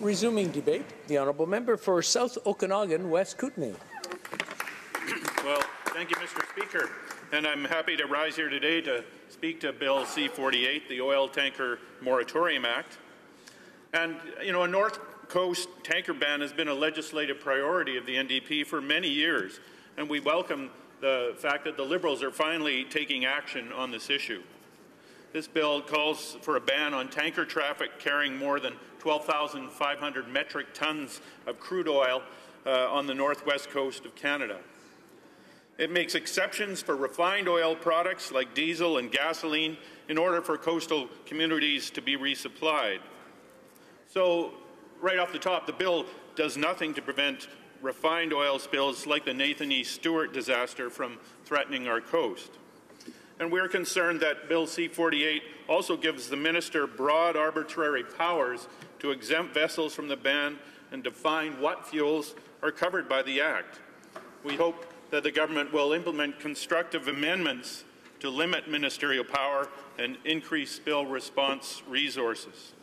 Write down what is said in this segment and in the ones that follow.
Resuming debate, the honourable member for South Okanagan, West Kootenay. Well, thank you, Mr. Speaker. And I'm happy to rise here today to speak to Bill C-48, the Oil Tanker Moratorium Act. And, you know, a North Coast tanker ban has been a legislative priority of the NDP for many years, and we welcome the fact that the Liberals are finally taking action on this issue. This bill calls for a ban on tanker traffic carrying more than 12,500 metric tons of crude oil uh, on the northwest coast of Canada. It makes exceptions for refined oil products like diesel and gasoline in order for coastal communities to be resupplied. So, right off the top, the bill does nothing to prevent refined oil spills like the Nathan E. Stewart disaster from threatening our coast. And we're concerned that Bill C-48 also gives the minister broad arbitrary powers to exempt vessels from the ban and define what fuels are covered by the Act. We hope that the government will implement constructive amendments to limit ministerial power and increase spill response resources.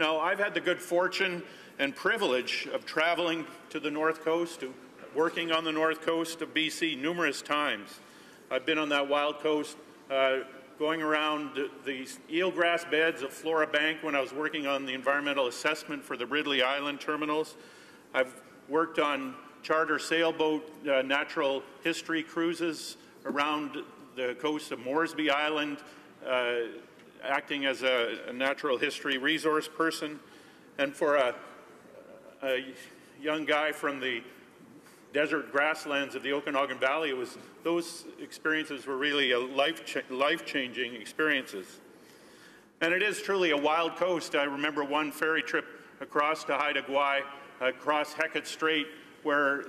Now, I've had the good fortune and privilege of traveling to the North Coast, working on the North Coast of BC numerous times. I've been on that wild coast uh, going around the eelgrass beds of Flora Bank when I was working on the environmental assessment for the Ridley Island terminals. I've worked on charter sailboat uh, natural history cruises around the coast of Moresby Island, uh, acting as a, a, natural history resource person. And for a, a, young guy from the desert grasslands of the Okanagan Valley, was, those experiences were really life, cha life-changing experiences. And it is truly a wild coast. I remember one ferry trip across to Haida Gwaii, across Hecate Strait, where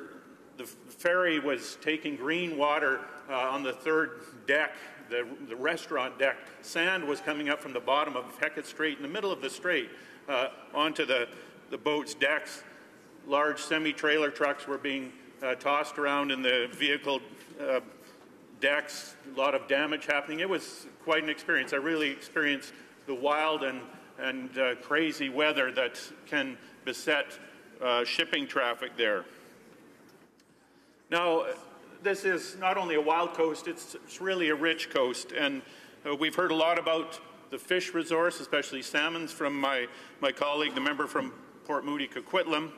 the ferry was taking green water uh, on the third deck, the, the, restaurant deck. Sand was coming up from the bottom of Hecate Strait, in the middle of the strait, uh, onto the, the boat's decks. Large semi-trailer trucks were being uh, tossed around in the vehicle uh, decks, a lot of damage happening. It was quite an experience. I really experienced the wild and, and uh, crazy weather that can beset uh, shipping traffic there. Now, this is not only a wild coast, it's, it's really a rich coast. And uh, we've heard a lot about the fish resource, especially salmons, from my, my colleague, the member from Port Moody Coquitlam.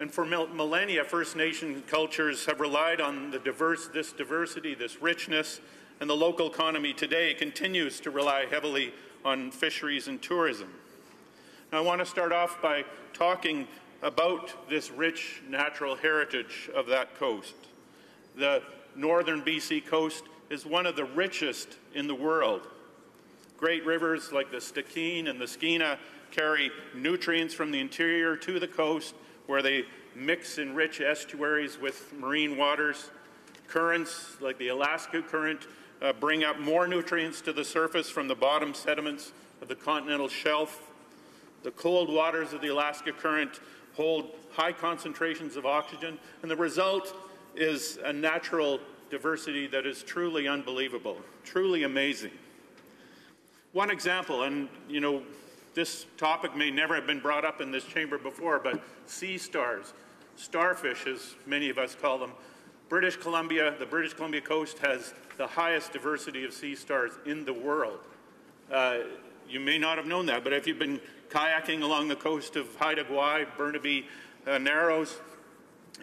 And for millennia, First Nation cultures have relied on the diverse, this diversity, this richness, and the local economy today continues to rely heavily on fisheries and tourism. Now, I want to start off by talking about this rich natural heritage of that coast. The northern BC coast is one of the richest in the world. Great rivers like the Stikine and the Skeena carry nutrients from the interior to the coast where they mix in rich estuaries with marine waters. Currents like the Alaska Current uh, bring up more nutrients to the surface from the bottom sediments of the continental shelf. The cold waters of the Alaska Current hold high concentrations of oxygen, and the result is a natural diversity that is truly unbelievable, truly amazing. One example, and you know, this topic may never have been brought up in this chamber before, but sea stars, starfish as many of us call them, British Columbia, the British Columbia coast has the highest diversity of sea stars in the world. Uh, you may not have known that, but if you've been kayaking along the coast of Haida Gwaii, Burnaby uh, Narrows,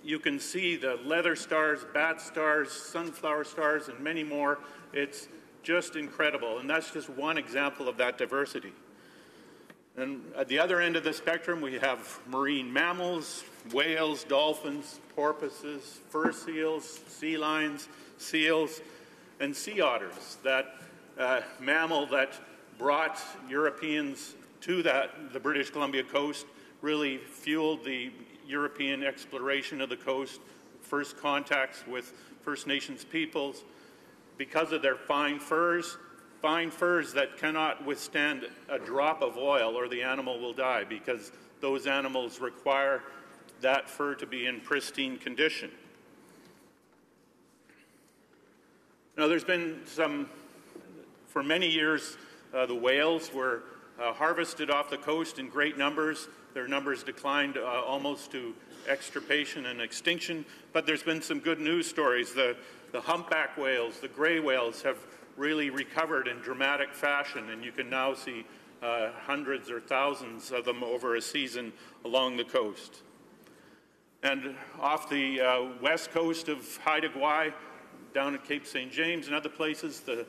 you can see the leather stars, bat stars, sunflower stars, and many more. It's just incredible, and that's just one example of that diversity. And at the other end of the spectrum, we have marine mammals, whales, dolphins, porpoises, fur seals, sea lions, seals, and sea otters, that uh, mammal that brought Europeans to that, the British Columbia coast, really fueled the European exploration of the coast, first contacts with First Nations peoples. Because of their fine furs, fine furs that cannot withstand a drop of oil or the animal will die because those animals require that fur to be in pristine condition. Now, there's been some, for many years, uh, the whales were uh, harvested off the coast in great numbers. Their numbers declined uh, almost to extirpation and extinction, but there's been some good news stories. The, the humpback whales, the gray whales have really recovered in dramatic fashion, and you can now see uh, hundreds or thousands of them over a season along the coast. And off the uh, west coast of Haida Gwaii, down at Cape St. James and other places, the,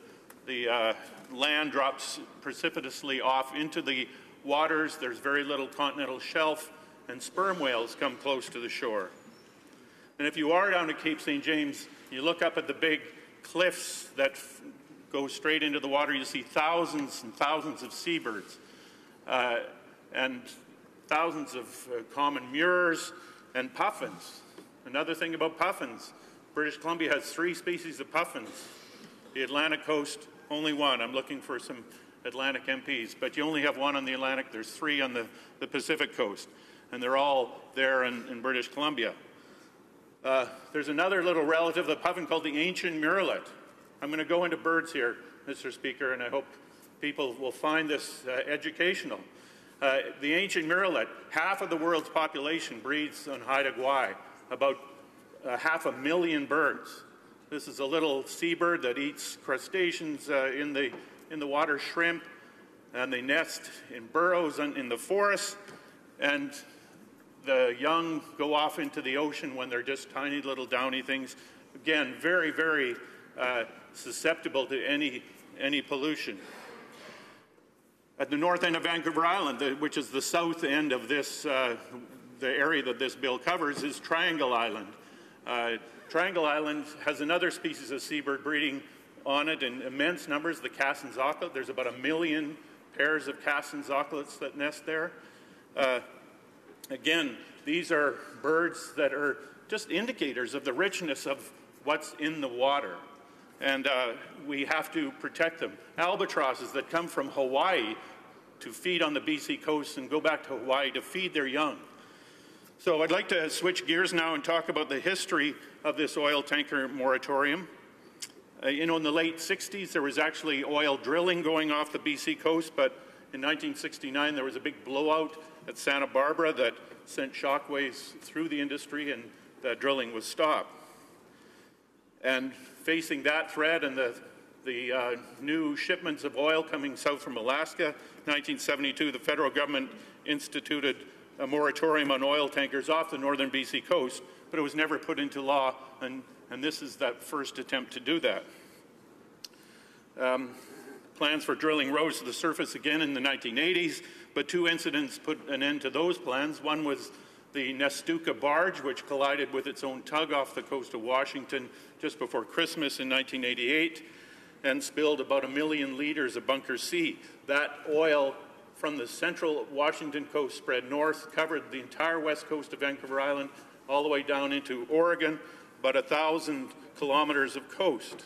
the uh, land drops precipitously off into the waters. There's very little continental shelf, and sperm whales come close to the shore. And if you are down at Cape St. James, you look up at the big cliffs that go straight into the water, you see thousands and thousands of seabirds uh, and thousands of uh, common murres and puffins. Another thing about puffins, British Columbia has three species of puffins. The Atlantic coast, only one. I'm looking for some Atlantic MPs, but you only have one on the Atlantic. There's three on the, the Pacific coast, and they're all there in, in British Columbia. Uh, there's another little relative of the puffin called the ancient murrelet. I'm going to go into birds here, Mr. Speaker, and I hope people will find this uh, educational. Uh, the ancient murrelet, half of the world's population breeds on Haida Gwaii, about uh, half a million birds. This is a little seabird that eats crustaceans uh, in, the, in the water, shrimp, and they nest in burrows in the forest, and the young go off into the ocean when they're just tiny little downy things. Again, very, very uh, susceptible to any, any pollution. At the north end of Vancouver Island, the, which is the south end of this, uh, the area that this bill covers, is Triangle Island. Uh, Triangle Island has another species of seabird breeding on it in immense numbers, the Cassin's auklet. There's about a million pairs of Cassin's auklets that nest there. Again, these are birds that are just indicators of the richness of what's in the water. And uh, we have to protect them. Albatrosses that come from Hawaii to feed on the BC coast and go back to Hawaii to feed their young. So I'd like to switch gears now and talk about the history of this oil tanker moratorium. Uh, you know, in the late 60s, there was actually oil drilling going off the BC coast, but in 1969, there was a big blowout at Santa Barbara that sent shockwaves through the industry, and that drilling was stopped. And facing that threat and the, the uh, new shipments of oil coming south from Alaska, 1972, the federal government instituted a moratorium on oil tankers off the northern BC coast but it was never put into law, and, and this is that first attempt to do that. Um, plans for drilling rose to the surface again in the 1980s, but two incidents put an end to those plans. One was the Nestucca barge, which collided with its own tug off the coast of Washington just before Christmas in 1988 and spilled about a million liters of bunker C. That oil from the central Washington coast spread north, covered the entire west coast of Vancouver Island, all the way down into Oregon, about a thousand kilometers of coast.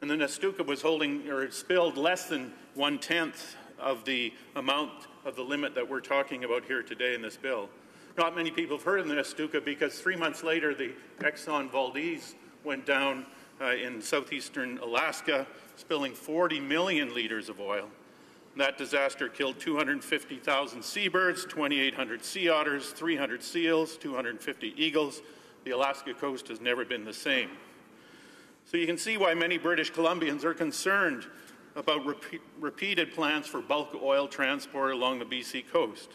And the Nestucca was holding or spilled less than one tenth of the amount of the limit that we're talking about here today in this bill. Not many people have heard of the Nestucca because three months later, the Exxon Valdez went down uh, in southeastern Alaska, spilling 40 million liters of oil. That disaster killed 250,000 seabirds, 2,800 sea otters, 300 seals, 250 eagles. The Alaska coast has never been the same. So you can see why many British Columbians are concerned about repeat, repeated plans for bulk oil transport along the BC coast.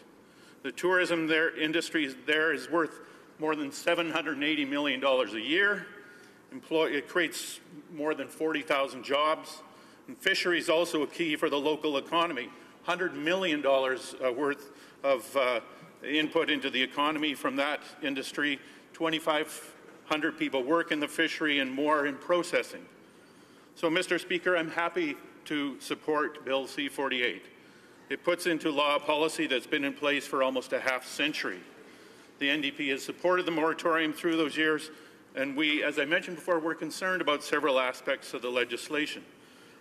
The tourism there, industry there is worth more than $780 million a year. Employ, it creates more than 40,000 jobs. And fisheries also a key for the local economy. $100 million uh, worth of uh, input into the economy from that industry. 2,500 people work in the fishery and more in processing. So, Mr. Speaker, I'm happy to support Bill C-48. It puts into law a policy that's been in place for almost a half century. The NDP has supported the moratorium through those years, and we, as I mentioned before, we're concerned about several aspects of the legislation.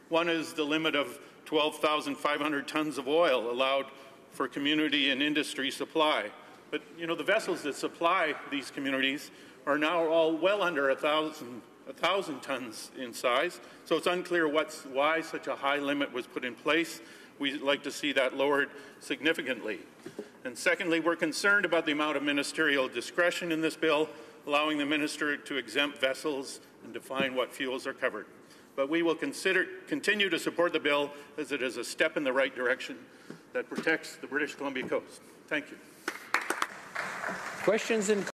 One is the limit of 12,500 tons of oil allowed for community and industry supply. But, you know, the vessels that supply these communities are now all well under 1,000 1,000 tons in size, so it's unclear why such a high limit was put in place. we'd like to see that lowered significantly. And secondly, we're concerned about the amount of ministerial discretion in this bill, allowing the minister to exempt vessels and define what fuels are covered. But we will consider, continue to support the bill as it is a step in the right direction that protects the British Columbia coast. Thank you. Questions and